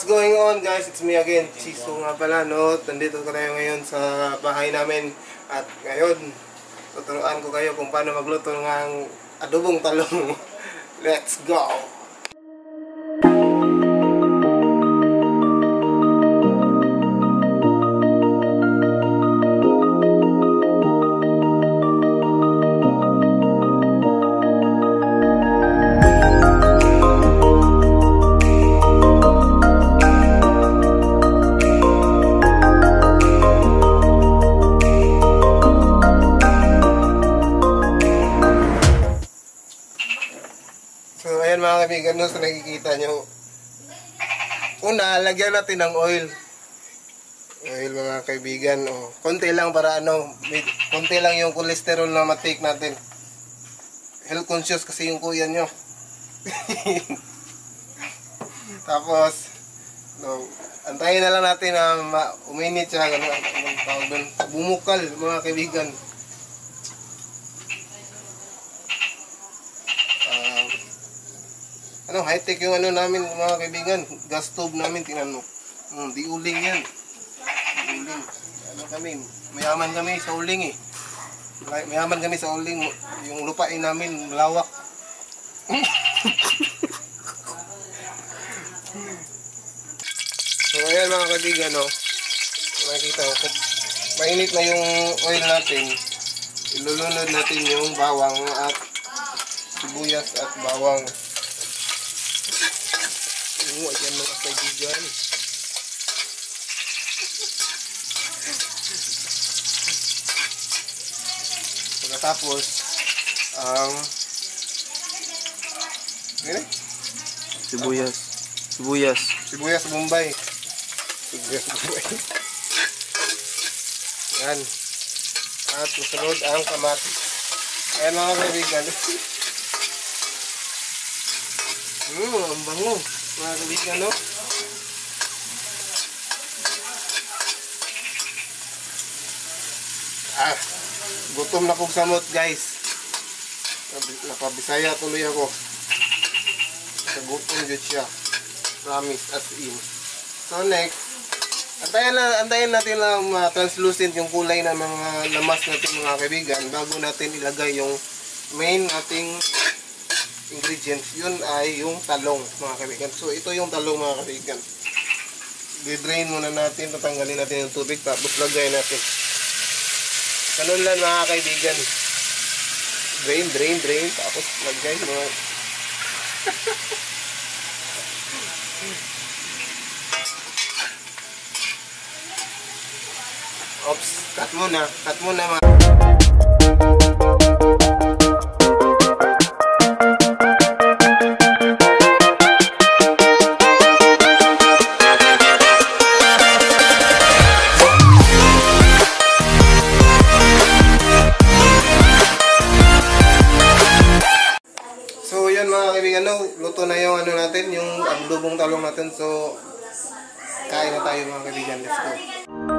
What's going on guys? It's me again, Chiso nga pala, no? Nandito ko tayo ngayon sa bahay namin at ngayon, tuturuan ko kayo kung paano magluto ng adobong talong. Let's go! Mga kaibigan, no, so nakikita nyo. Una, lagyan natin ng oil. Oil mga kaibigan. Oh. Konti lang para ano, konti lang yung cholesterol na matake natin. Health conscious kasi yung kuya nyo. Tapos, no, antayin na lang natin na uminit siya. Anong tawag doon? Bumukal mga kaibigan. Ano, high-tech yung ano namin mga kaibigan. Gas stove namin, tingnan mo. Hmm, di uling yan. Di uling. Ano kami, mayaman kami sa uling eh. May- Mayaman kami sa uling. Yung lupain namin, malawak. so ayan mga kaibigan, no. Makikita ko, mainit na yung oil natin, ilulunod natin yung bawang at sibuyas at bawang. Oo, ayan mga kaibigan. Pagkatapos, ang um, Sibuyas. Sibuyas. sibuyas Bombay. Sibuyas Bombay. Yan. At susunod ang kamatis. Ayan mga kaibigan. Hmm, ang bango. Mga kaibigan, no? Ah, gutom na kong samot, guys. Napabisaya tuloy ako. Sa gutom dyan siya. Promise, as in. So next, antayin, na, antayin natin na ma-translucent yung kulay ng mga lamas natin mga kaibigan bago natin ilagay yung main nating ingredients. Yun ay yung talong mga kaibigan. So ito yung talong mga kaibigan. I-drain muna natin, tatanggalin natin yung tubig tapos lagay natin. Ganun lang mga kaibigan. Drain, drain, drain. Tapos lagay mga... Oops, cut muna. Cut muna mga... mga kaibigan, no, luto na yung ano natin, yung adobong talong natin. So kain na tayo mga kaibigan. Let's go.